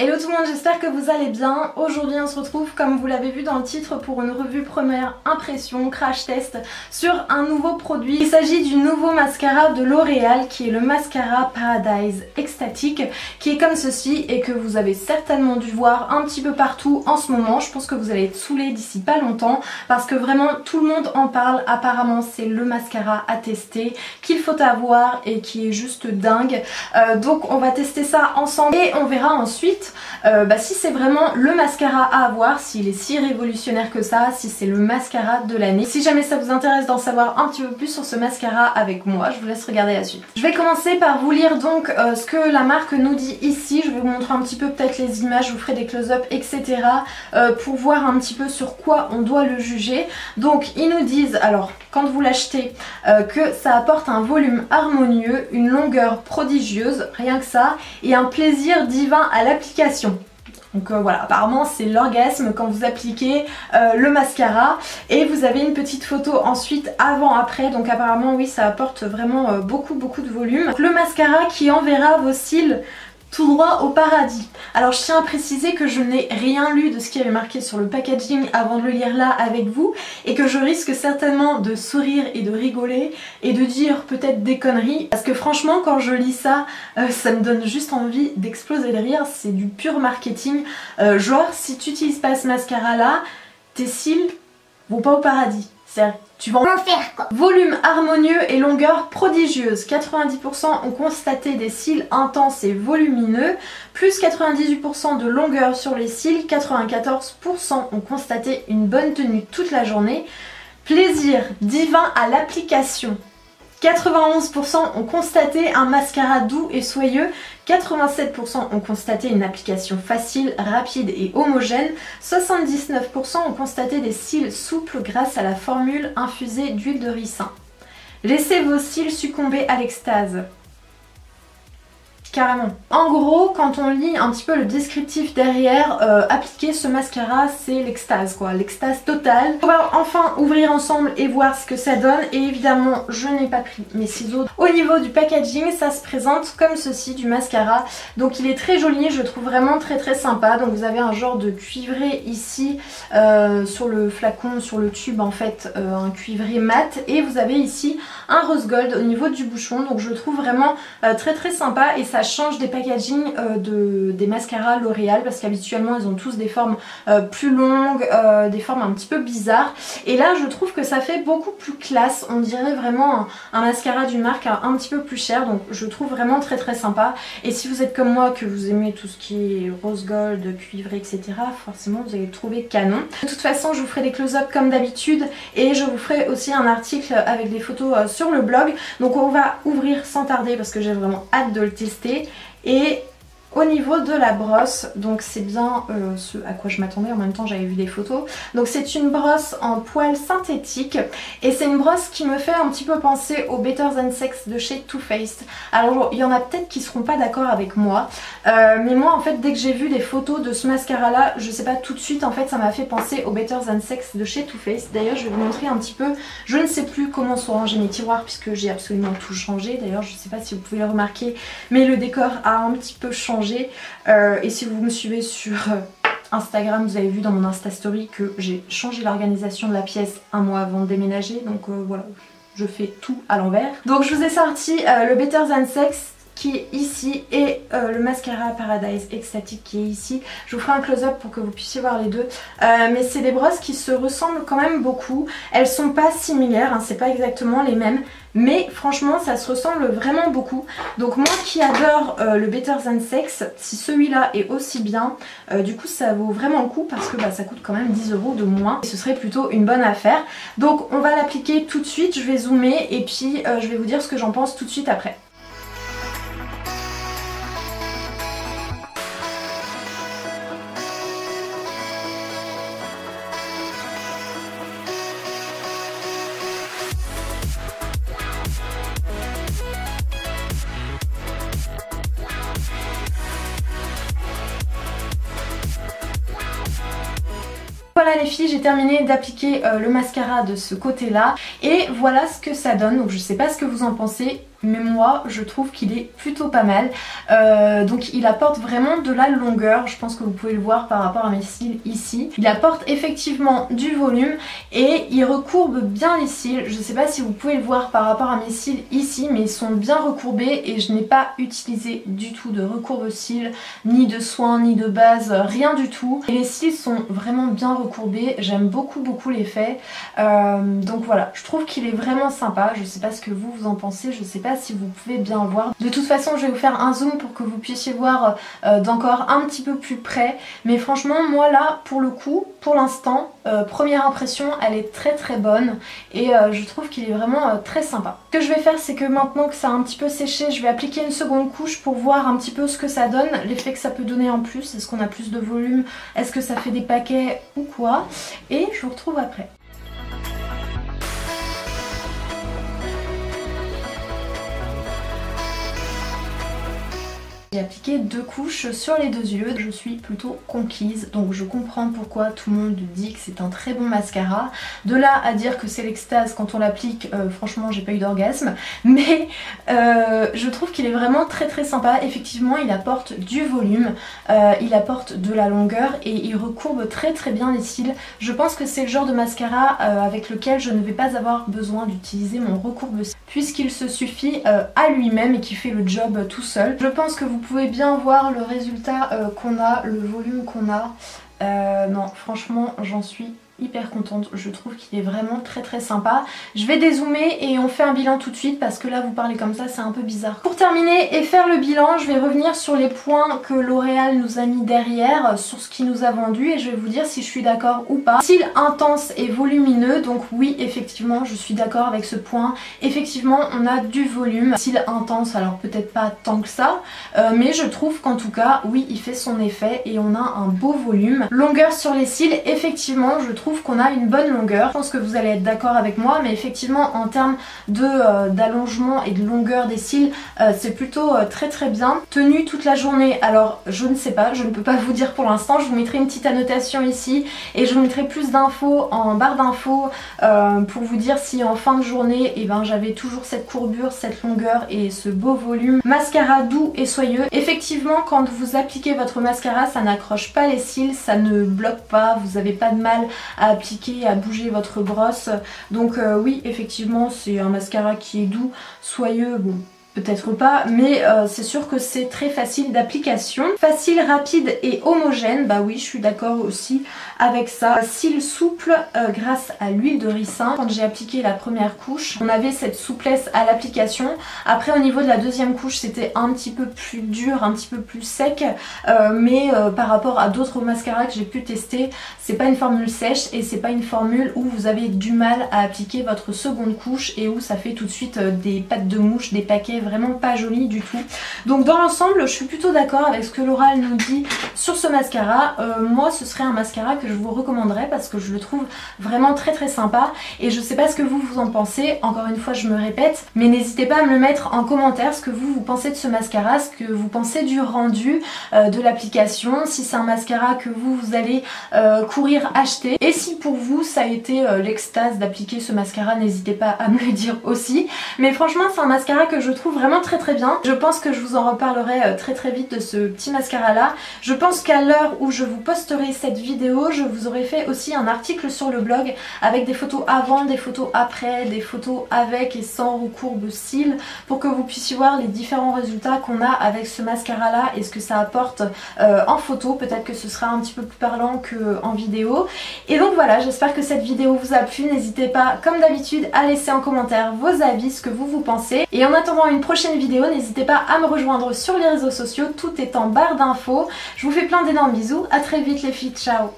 Hello tout le monde, j'espère que vous allez bien. Aujourd'hui on se retrouve comme vous l'avez vu dans le titre pour une revue première impression, crash test sur un nouveau produit. Il s'agit du nouveau mascara de L'Oréal qui est le mascara Paradise Ecstatic qui est comme ceci et que vous avez certainement dû voir un petit peu partout en ce moment. Je pense que vous allez être saoulés d'ici pas longtemps parce que vraiment tout le monde en parle. Apparemment c'est le mascara à tester qu'il faut avoir et qui est juste dingue. Euh, donc on va tester ça ensemble et on verra ensuite euh, bah, si c'est vraiment le mascara à avoir, s'il est si révolutionnaire que ça, si c'est le mascara de l'année. Si jamais ça vous intéresse d'en savoir un petit peu plus sur ce mascara avec moi, je vous laisse regarder la suite. Je vais commencer par vous lire donc euh, ce que la marque nous dit ici. Je vais vous montrer un petit peu peut-être les images, je vous ferai des close-up, etc. Euh, pour voir un petit peu sur quoi on doit le juger. Donc ils nous disent, alors quand vous l'achetez, que ça apporte un volume harmonieux, une longueur prodigieuse, rien que ça, et un plaisir divin à l'application donc euh, voilà, apparemment c'est l'orgasme quand vous appliquez euh, le mascara et vous avez une petite photo ensuite avant-après donc apparemment oui ça apporte vraiment euh, beaucoup beaucoup de volume. le mascara qui enverra vos cils tout droit au paradis. Alors je tiens à préciser que je n'ai rien lu de ce qui avait marqué sur le packaging avant de le lire là avec vous et que je risque certainement de sourire et de rigoler et de dire peut-être des conneries parce que franchement quand je lis ça euh, ça me donne juste envie d'exploser de rire, c'est du pur marketing. Euh, genre si tu n'utilises pas ce mascara là, tes cils vont pas au paradis. C'est tu vas en faire quoi. Volume harmonieux et longueur prodigieuse. 90% ont constaté des cils intenses et volumineux, plus 98% de longueur sur les cils, 94% ont constaté une bonne tenue toute la journée. Plaisir divin à l'application. 91% ont constaté un mascara doux et soyeux, 87% ont constaté une application facile, rapide et homogène, 79% ont constaté des cils souples grâce à la formule infusée d'huile de ricin. Laissez vos cils succomber à l'extase. Carrément. En gros, quand on lit un petit peu le descriptif derrière, euh, appliquer ce mascara, c'est l'extase quoi, l'extase totale. On va enfin ouvrir ensemble et voir ce que ça donne. Et évidemment, je n'ai pas pris mes ciseaux. Au niveau du packaging, ça se présente comme ceci, du mascara. Donc il est très joli, je trouve vraiment très très sympa. Donc vous avez un genre de cuivré ici, euh, sur le flacon, sur le tube en fait, euh, un cuivré mat. Et vous avez ici un rose gold au niveau du bouchon. Donc je le trouve vraiment très très sympa et ça change des packaging euh, de, des mascaras L'Oréal parce qu'habituellement ils ont tous des formes euh, plus longues, euh, des formes un petit peu bizarres. Et là je trouve que ça fait beaucoup plus classe, on dirait vraiment un, mascara d'une marque un, petit peu plus cher donc je trouve vraiment très très sympa. Et si vous êtes comme moi que vous aimez tout ce qui est rose gold, cuivré etc forcément vous allez trouver canon. De toute façon je vous ferai des close-up comme d'habitude et je vous ferai aussi un article avec des photos sur le blog. Donc on va ouvrir sans tarder parce que j'ai vraiment hâte de le tester et au niveau de la brosse, donc c'est bien euh, ce à quoi je m'attendais, en même temps j'avais vu des photos. Donc c'est une brosse en poils synthétique et c'est une brosse qui me fait un petit peu penser au Better Than Sex de chez Too Faced. Alors il y en a peut-être qui seront pas d'accord avec moi, euh, mais moi en fait dès que j'ai vu des photos de ce mascara là, je sais pas tout de suite en fait ça m'a fait penser au Better Than Sex de chez Too Faced. D'ailleurs je vais vous montrer un petit peu, je ne sais plus comment sont rangés mes tiroirs puisque j'ai absolument tout changé. D'ailleurs je sais pas si vous pouvez le remarquer, mais le décor a un petit peu changé euh, et si vous me suivez sur euh, Instagram, vous avez vu dans mon Insta Story que j'ai changé l'organisation de la pièce un mois avant de déménager. Donc euh, voilà, je fais tout à l'envers. Donc je vous ai sorti le Better Than Sex qui est ici et le mascara Paradise Ecstatic qui est ici. Je vous ferai un close-up pour que vous puissiez voir les deux. mais c'est des brosses qui se ressemblent quand même beaucoup. Elles sont pas similaires, hein, c'est pas exactement les mêmes mais franchement ça se ressemble vraiment beaucoup donc moi qui adore euh, le Better Than Sex si celui-là est aussi bien euh, du coup ça vaut vraiment le coup parce que bah, ça coûte quand même 10 euros de moins et ce serait plutôt une bonne affaire donc on va l'appliquer tout de suite je vais zoomer et puis euh, je vais vous dire ce que j'en pense tout de suite après les filles, j'ai terminé d'appliquer euh, le mascara de ce côté là et voilà ce que ça donne. Donc je sais pas ce que vous en pensez. Mais moi je trouve qu'il est plutôt pas mal. Euh, donc il apporte vraiment de la longueur, je pense que vous pouvez le voir par rapport à mes cils ici. Il apporte effectivement du volume et il recourbe bien les cils. Je sais pas si vous pouvez le voir par rapport à mes cils ici, mais ils sont bien recourbés et je n'ai pas utilisé du tout de recourbe cils, ni de soin, ni de base, rien du tout. Et les cils sont vraiment bien recourbés, j'aime beaucoup beaucoup l'effet. Euh, donc voilà, je trouve qu'il est vraiment sympa, je sais pas ce que vous vous en pensez, je sais pas si vous pouvez bien voir. De toute façon je vais vous faire un zoom pour que vous puissiez voir euh, d'encore un petit peu plus près. Mais franchement moi là pour le coup, pour l'instant, euh, première impression elle est très très bonne et euh, je trouve qu'il est vraiment très sympa. Ce que je vais faire c'est que maintenant que ça a un petit peu séché, je vais appliquer une seconde couche pour voir un petit peu ce que ça donne, l'effet que ça peut donner en plus, est-ce qu'on a plus de volume, est-ce que ça fait des paquets ou quoi? Et je vous retrouve après. J'ai appliqué deux couches sur les deux yeux, je suis plutôt conquise donc je comprends pourquoi tout le monde dit que c'est un très bon mascara. De là à dire que c'est l'extase quand on l'applique, euh, franchement j'ai pas eu d'orgasme, mais euh, je trouve qu'il est vraiment très très sympa. Effectivement il apporte du volume, euh, il apporte de la longueur et il recourbe très très bien les cils. Je pense que c'est le genre de mascara avec lequel je ne vais pas avoir besoin d'utiliser mon recourbe puisqu'il se suffit à lui-même et qui fait le job tout seul. Je pense que vous vous pouvez bien voir le résultat euh, qu'on a, le volume qu'on a. Euh, non, franchement, j'en suis hyper contente, je trouve qu'il est vraiment très très sympa. Je vais dézoomer et on fait un bilan tout de suite parce que là vous parlez comme ça c'est un peu bizarre. Pour terminer et faire le bilan, je vais revenir sur les points que L'Oréal nous a mis derrière, sur ce qu'il nous a vendu et je vais vous dire si je suis d'accord ou pas. Style intense et volumineux, donc oui effectivement je suis d'accord avec ce point. Effectivement on a du volume, style intense alors peut-être pas tant que ça, euh, mais je trouve qu'en tout cas oui il fait son effet et on a un beau volume. Longueur sur les cils, effectivement je trouve qu'on a une bonne longueur. Je pense que vous allez être d'accord avec moi, mais effectivement en termes euh, d'allongement et de longueur des cils, euh, c'est plutôt euh, très très bien. Tenu toute la journée, alors je ne sais pas, je ne peux pas vous dire pour l'instant, je vous mettrai une petite annotation ici et je vous mettrai plus d'infos en barre d'infos pour vous dire si en fin de journée eh ben, j'avais toujours cette courbure, cette longueur et ce beau volume. Mascara doux et soyeux. Effectivement quand vous appliquez votre mascara ça n'accroche pas les cils, ça ne bloque pas, vous n'avez pas de mal à appliquer, à bouger votre brosse. Donc euh, oui, effectivement, c'est un mascara qui est doux, soyeux, bon, peut-être pas, mais euh, c'est sûr que c'est très facile d'application. Facile, rapide et homogène, bah oui, je suis d'accord aussi avec ça. Cils souple euh, grâce à l'huile de ricin. Quand j'ai appliqué la première couche, on avait cette souplesse à l'application. Après, au niveau de la deuxième couche, c'était un petit peu plus dur, un petit peu plus sec, euh, mais par rapport à d'autres mascaras que j'ai pu tester, c'est pas une formule sèche et c'est pas une formule où vous avez du mal à appliquer votre seconde couche et où ça fait tout de suite des pattes de mouche, des paquets vraiment pas joli du tout. Donc dans l'ensemble, je suis plutôt d'accord avec ce que l'oral nous dit sur ce mascara. Euh, moi, ce serait un mascara que je vous recommanderais parce que je le trouve vraiment très très sympa. Et je sais pas ce que vous vous en pensez, encore une fois je me répète, mais n'hésitez pas à me le mettre en commentaire ce que vous vous pensez de ce mascara, ce que vous pensez du rendu euh, de l'application, si c'est un mascara que vous, vous allez euh, courir acheter. Et si pour vous ça a été l'extase d'appliquer ce mascara, n'hésitez pas à me le dire aussi. Mais franchement c'est un mascara que je trouve vraiment très très bien. Je pense que je vous en reparlerai euh, très très vite de ce petit mascara là. Je pense qu'à l'heure où je vous posterai cette vidéo, je vous aurai fait aussi un article sur le blog avec des photos avant, des photos après, des photos avec et sans recourbe cils pour que vous puissiez voir les différents résultats qu'on a avec ce mascara là et ce que ça apporte euh, en photo. Peut-être que ce sera un petit peu plus parlant qu'en vidéo. Et donc voilà, j'espère que cette vidéo vous a plu. N'hésitez pas, comme d'habitude, à laisser en commentaire vos avis, ce que vous vous pensez. Et en attendant une prochaine vidéo. N'hésitez pas à me rejoindre sur les réseaux sociaux. Tout est en barre d'infos. Je vous fais plein d'énormes bisous. À très vite les filles. Ciao